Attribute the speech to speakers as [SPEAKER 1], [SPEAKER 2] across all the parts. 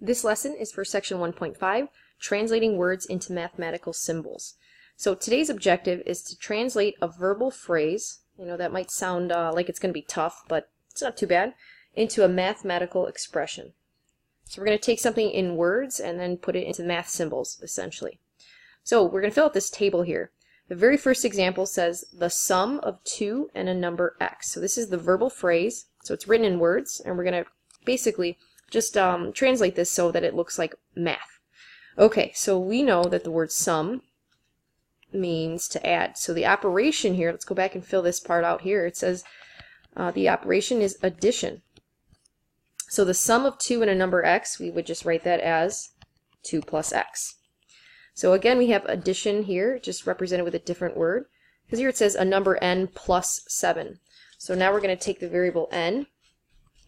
[SPEAKER 1] This lesson is for section 1.5, translating words into mathematical symbols. So today's objective is to translate a verbal phrase, you know that might sound uh, like it's going to be tough, but it's not too bad, into a mathematical expression. So we're going to take something in words and then put it into math symbols, essentially. So we're going to fill out this table here. The very first example says the sum of 2 and a number x. So this is the verbal phrase, so it's written in words, and we're going to basically just um, translate this so that it looks like math. Okay, so we know that the word sum means to add. So the operation here, let's go back and fill this part out here. It says uh, the operation is addition. So the sum of 2 and a number x, we would just write that as 2 plus x. So again, we have addition here, just represented with a different word. Because here it says a number n plus 7. So now we're going to take the variable n,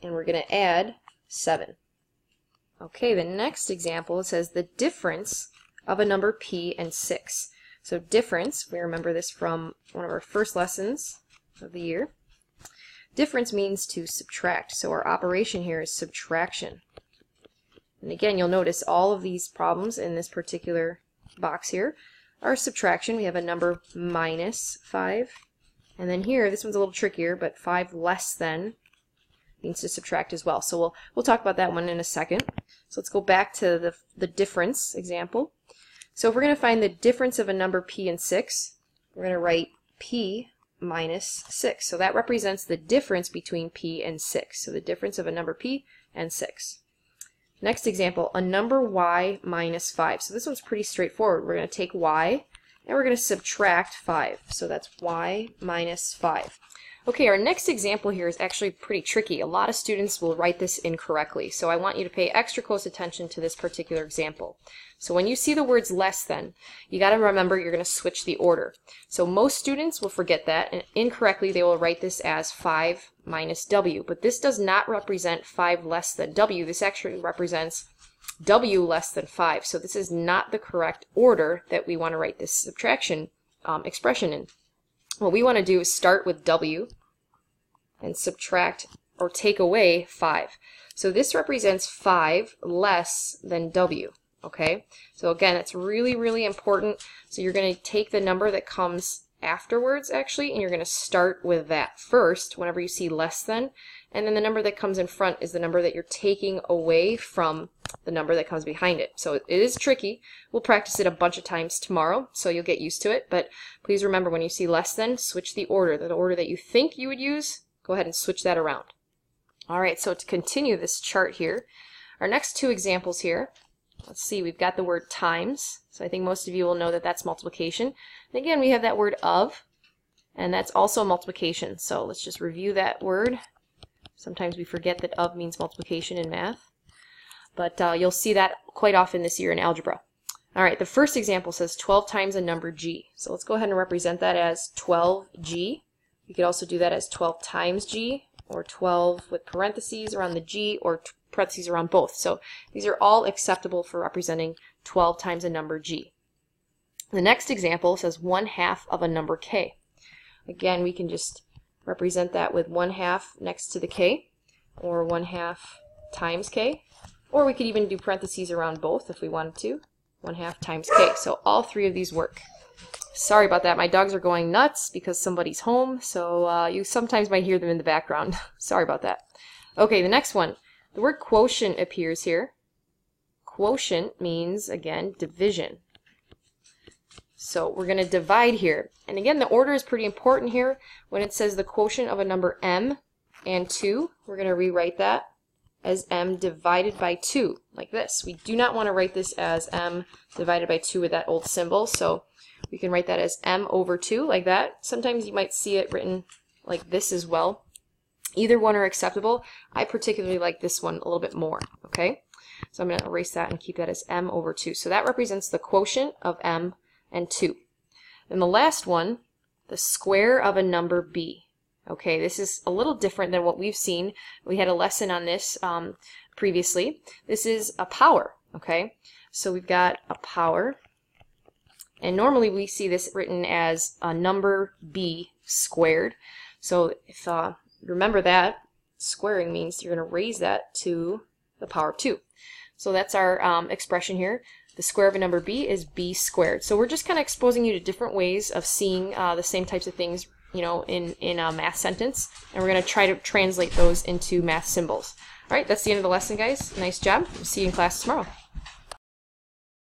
[SPEAKER 1] and we're going to add 7. Okay, the next example says the difference of a number p and 6. So difference, we remember this from one of our first lessons of the year. Difference means to subtract, so our operation here is subtraction. And again, you'll notice all of these problems in this particular box here are subtraction. We have a number minus 5. And then here, this one's a little trickier, but 5 less than means to subtract as well. So we'll, we'll talk about that one in a second. So let's go back to the, the difference example. So if we're going to find the difference of a number p and 6, we're going to write p minus 6. So that represents the difference between p and 6. So the difference of a number p and 6. Next example, a number y minus 5. So this one's pretty straightforward. We're going to take y and we're going to subtract 5. So that's y minus 5. Okay, our next example here is actually pretty tricky. A lot of students will write this incorrectly, so I want you to pay extra close attention to this particular example. So when you see the words less than, you got to remember you're going to switch the order. So most students will forget that, and incorrectly they will write this as 5 minus w, but this does not represent 5 less than w. This actually represents w less than 5, so this is not the correct order that we want to write this subtraction um, expression in. What we want to do is start with W and subtract or take away 5. So this represents 5 less than W. Okay, so again, it's really, really important. So you're going to take the number that comes afterwards, actually, and you're going to start with that first whenever you see less than, and then the number that comes in front is the number that you're taking away from the number that comes behind it. So it is tricky. We'll practice it a bunch of times tomorrow, so you'll get used to it. But please remember when you see less than, switch the order. The order that you think you would use, go ahead and switch that around. All right, so to continue this chart here, our next two examples here, let's see, we've got the word times. So I think most of you will know that that's multiplication. And again, we have that word of, and that's also multiplication. So let's just review that word. Sometimes we forget that of means multiplication in math. But uh, you'll see that quite often this year in algebra. All right, the first example says 12 times a number g. So let's go ahead and represent that as 12g. You could also do that as 12 times g, or 12 with parentheses around the g, or parentheses around both. So these are all acceptable for representing 12 times a number g. The next example says 1 half of a number k. Again, we can just represent that with 1 half next to the k, or 1 half times k, or we could even do parentheses around both if we wanted to, 1 half times k. So all three of these work. Sorry about that, my dogs are going nuts because somebody's home, so uh, you sometimes might hear them in the background. Sorry about that. Okay, the next one. The word quotient appears here. Quotient means, again, division. So we're going to divide here. And again, the order is pretty important here. When it says the quotient of a number m and 2, we're going to rewrite that as m divided by 2, like this. We do not want to write this as m divided by 2 with that old symbol, so we can write that as m over 2, like that. Sometimes you might see it written like this as well. Either one are acceptable. I particularly like this one a little bit more, okay? So I'm going to erase that and keep that as m over 2. So that represents the quotient of m and 2. And the last one, the square of a number b. Okay, this is a little different than what we've seen. We had a lesson on this um, previously. This is a power, okay? So we've got a power, and normally we see this written as a number b squared. So if uh, remember that, squaring means you're going to raise that to the power of 2. So that's our um, expression here. The square of a number b is b squared. So we're just kind of exposing you to different ways of seeing uh, the same types of things, you know, in, in a math sentence. And we're going to try to translate those into math symbols. All right, that's the end of the lesson, guys. Nice job. See you in class tomorrow.